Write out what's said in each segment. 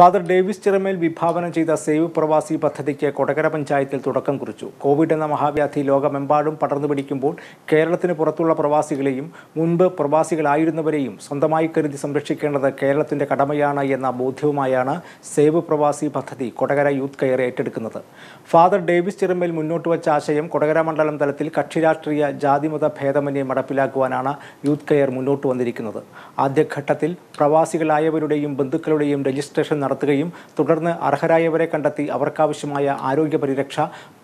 Father Davis Chiramel വിഭാവനം ചെയ്ത save പ്രവാസി പദ്ധതിക്ക് കൊടകര പഞ്ചായത്തിൽ തുടക്കം കുറിച്ചു. കോവിഡ് എന്ന മഹാവ്യാധി ലോകമെമ്പാടും പടർന്നു പിടിക്കുമ്പോൾ കേരളത്തിന് പുറത്തുള്ള പ്രവാസികളെയും മുൻപ് പ്രവാസികളായിരുന്നവരെയും സ്വന്തമായി കരുതി സംരക്ഷിക്കേണ്ടത് കേരളത്തിന്റെ കടമയാണ് എന്ന ബോധ്യവുമായാണ് സേവ് പ്രവാസി പദ്ധതി കൊടകര യൂത്ത് കെയർ ഏറ്റെടുക്കുന്നത്. ഫാദർ ഡേവിസ് ചിറമേൽ മുന്നോട്ട് വച്ച ആശയം കൊടകര മണ്ഡലം തലത്തിൽ കക്ഷിരാഷ്ട്രീയ ജാതിമത ഭേദമന്യെ നടപ്പിലാക്കുവാനാണ് യൂത്ത് കെയർ മുന്നോട്ട് വന്നിരിക്കുന്നത്. ആദ്യഘട്ടത്തിൽ പ്രവാസികളായവരുടെയും ബന്ധുക്കളുടെയും രജിസ്ട്രേഷൻ നടത്തുകയും തുടർന്ന് അർഹരായവരെ കണ്ടെത്തി അവർക്കാവശ്യമായ ആരോഗ്യ പരിരക്ഷ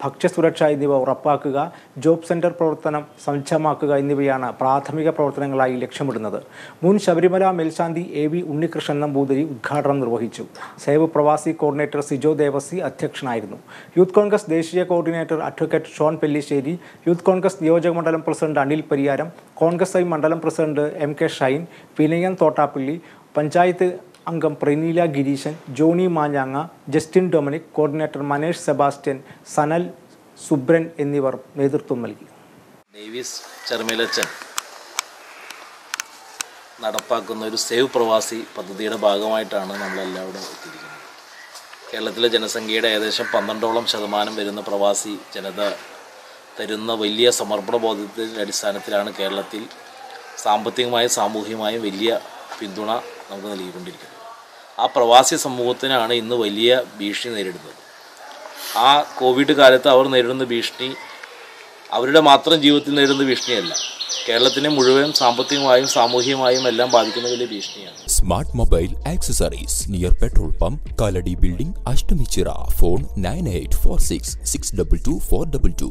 ഭക്ഷ്യസുരക്ഷ എന്നിവ ഉറപ്പാക്കുക ജോബ് സെന്റർ പ്രവർത്തനം സജ്ജമാക്കുക എന്നിവയാണ് പ്രാഥമിക പ്രവർത്തനങ്ങളായി ലക്ഷ്യമിടുന്നത്. മുൻ ശബരിമല മേൽശാന്തി എ വി ഉണ്ണികൃഷ്ണൻ നമ്പൂതിരി ഉദ്ഘാടനം നിർവഹിച്ചു. സേവ് പ്രവാസി കോർഡിനേറ്റർ സിജോ ദേവസി അധ്യക്ഷനായിരുന്നു. യൂത്ത് കോൺഗ്രസ് ദേശീയ coordinator advocate Shone Pellissery Youth Congress നിയോജക മണ്ഡലം പ്രസിഡന്റ് അനിൽ പരിയാരം കോൺഗ്രസ് ഐ മണ്ഡലം president M K Shine Vinayan Thottappally panchayat അംഗം Praneela Gireesan Johnny മാഞ്ഞാങ്ങ Justin Dominic coordinator Manesh Sebastian Sanal Subran എന്നിവർ നേതൃത്വം നൽകി. ഡേവിസ് നടപ്പാക്കുന്ന ഒരു സേവ് പ്രവാസി പദ്ധതിയുടെ ഭാഗമായിട്ടാണ് നമ്മളെല്ലാവരും എത്തിയിരിക്കുന്നത്. കേരളത്തിലെ ജനസംഖ്യയുടെ ഏകദേശം പന്ത്രണ്ടോളം ശതമാനം വരുന്ന പ്രവാസി ജനത തരുന്ന വലിയ സമർപ്പണ ബോധത്തിന്റെ അടിസ്ഥാനത്തിലാണ് കേരളത്തിൽ സാമ്പത്തികമായും സാമൂഹികമായും വലിയ പിന്തുണ നമുക്ക് നൽകിക്കൊണ്ടിരിക്കുന്നത്. ആ പ്രവാസി സമൂഹത്തിനാണ് ഇന്ന് വലിയ ഭീഷണി നേരിടുന്നത്. ആ കോവിഡ് കാലത്ത് അവർ നേരിടുന്ന ഭീഷണി അവരുടെ മാത്രം ജീവിതത്തിൽ നേരിടുന്ന ഭീഷണിയല്ല. കേരളത്തിനെ മുഴുവൻ സാമ്പത്തികമായും സാമൂഹികമായും എല്ലാം ബാധിക്കുന്ന വലിയ ഭീഷണിയാണ്. Smart mobile accessories near petrol pump Kalady building Ashtamichira phone nine eight four six six double two four double two